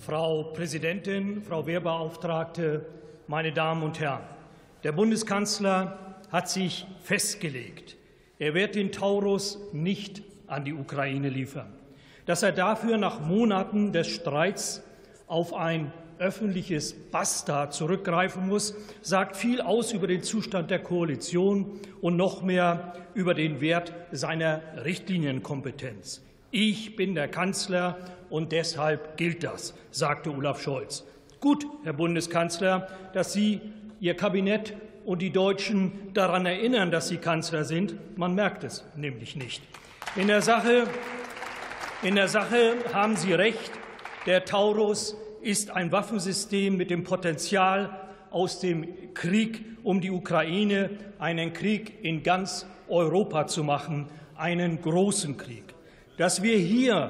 Frau Präsidentin, Frau Wehrbeauftragte, meine Damen und Herren! Der Bundeskanzler hat sich festgelegt, er wird den Taurus nicht an die Ukraine liefern. Dass er dafür nach Monaten des Streits auf ein öffentliches Basta zurückgreifen muss, sagt viel aus über den Zustand der Koalition und noch mehr über den Wert seiner Richtlinienkompetenz. Ich bin der Kanzler und deshalb gilt das, sagte Olaf Scholz. Gut, Herr Bundeskanzler, dass Sie Ihr Kabinett und die Deutschen daran erinnern, dass Sie Kanzler sind. Man merkt es nämlich nicht. In der Sache, in der Sache haben Sie recht. Der Taurus ist ein Waffensystem mit dem Potenzial, aus dem Krieg um die Ukraine einen Krieg in ganz Europa zu machen, einen großen Krieg. Dass wir hier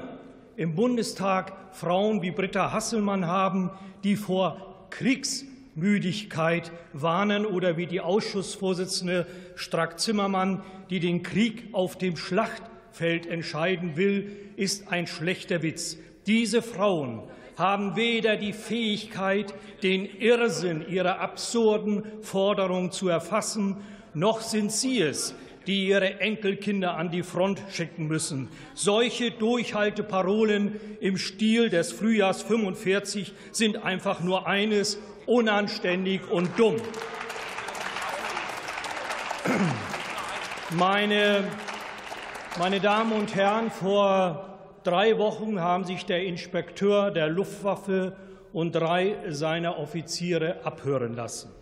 im Bundestag Frauen wie Britta Hasselmann haben, die vor Kriegsmüdigkeit warnen, oder wie die Ausschussvorsitzende Strack-Zimmermann, die den Krieg auf dem Schlachtfeld entscheiden will, ist ein schlechter Witz. Diese Frauen haben weder die Fähigkeit, den Irrsinn ihrer absurden Forderungen zu erfassen, noch sind sie es, die ihre Enkelkinder an die Front schicken müssen. Solche Durchhalteparolen im Stil des Frühjahrs 45 sind einfach nur eines, unanständig und dumm. Meine, meine Damen und Herren, vor drei Wochen haben sich der Inspekteur der Luftwaffe und drei seiner Offiziere abhören lassen.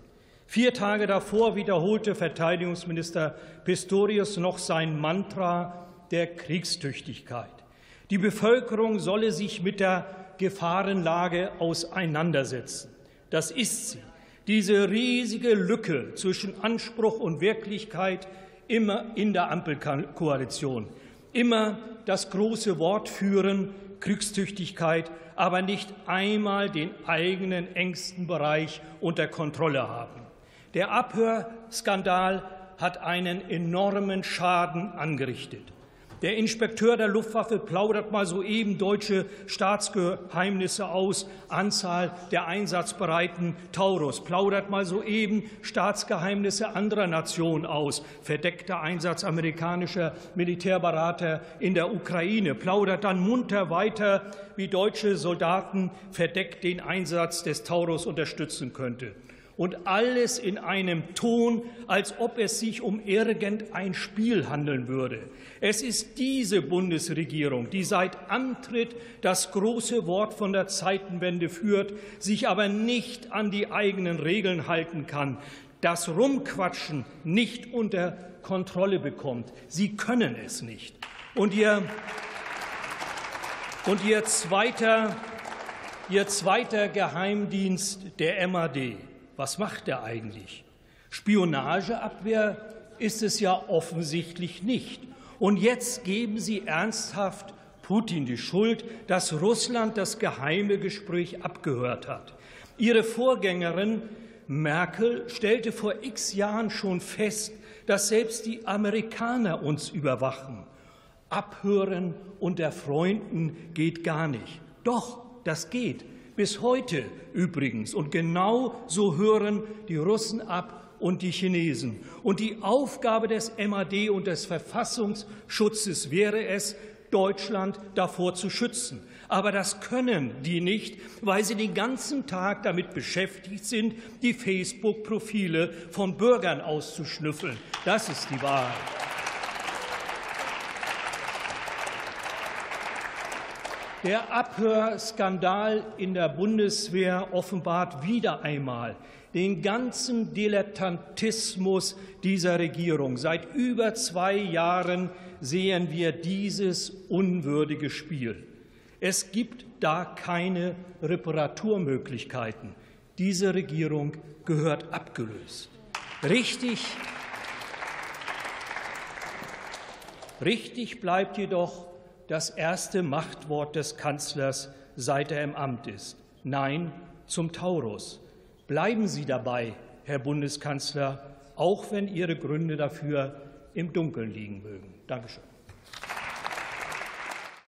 Vier Tage davor wiederholte Verteidigungsminister Pistorius noch sein Mantra der Kriegstüchtigkeit. Die Bevölkerung solle sich mit der Gefahrenlage auseinandersetzen. Das ist sie. Diese riesige Lücke zwischen Anspruch und Wirklichkeit immer in der Ampelkoalition. Immer das große Wort führen, Kriegstüchtigkeit, aber nicht einmal den eigenen engsten Bereich unter Kontrolle haben. Der Abhörskandal hat einen enormen Schaden angerichtet. Der Inspekteur der Luftwaffe plaudert mal soeben deutsche Staatsgeheimnisse aus, Anzahl der einsatzbereiten Taurus, plaudert mal soeben Staatsgeheimnisse anderer Nationen aus, verdeckter Einsatz amerikanischer Militärberater in der Ukraine, plaudert dann munter weiter, wie deutsche Soldaten verdeckt den Einsatz des Taurus unterstützen könnte und alles in einem Ton, als ob es sich um irgendein Spiel handeln würde. Es ist diese Bundesregierung, die seit Antritt das große Wort von der Zeitenwende führt, sich aber nicht an die eigenen Regeln halten kann, das Rumquatschen nicht unter Kontrolle bekommt. Sie können es nicht. Und ihr, und ihr, zweiter, ihr zweiter Geheimdienst, der MAD, was macht er eigentlich? Spionageabwehr ist es ja offensichtlich nicht. Und jetzt geben Sie ernsthaft Putin die Schuld, dass Russland das geheime Gespräch abgehört hat. Ihre Vorgängerin Merkel stellte vor x Jahren schon fest, dass selbst die Amerikaner uns überwachen. Abhören unter Freunden geht gar nicht. Doch, das geht. Bis heute übrigens. Und genau so hören die Russen ab und die Chinesen. Und die Aufgabe des MAD und des Verfassungsschutzes wäre es, Deutschland davor zu schützen. Aber das können die nicht, weil sie den ganzen Tag damit beschäftigt sind, die Facebook-Profile von Bürgern auszuschnüffeln. Das ist die Wahrheit. Der Abhörskandal in der Bundeswehr offenbart wieder einmal den ganzen Dilettantismus dieser Regierung. Seit über zwei Jahren sehen wir dieses unwürdige Spiel. Es gibt da keine Reparaturmöglichkeiten. Diese Regierung gehört abgelöst. Richtig, richtig bleibt jedoch das erste Machtwort des Kanzlers, seit er im Amt ist. Nein zum Taurus. Bleiben Sie dabei, Herr Bundeskanzler, auch wenn Ihre Gründe dafür im Dunkeln liegen mögen. Dankeschön.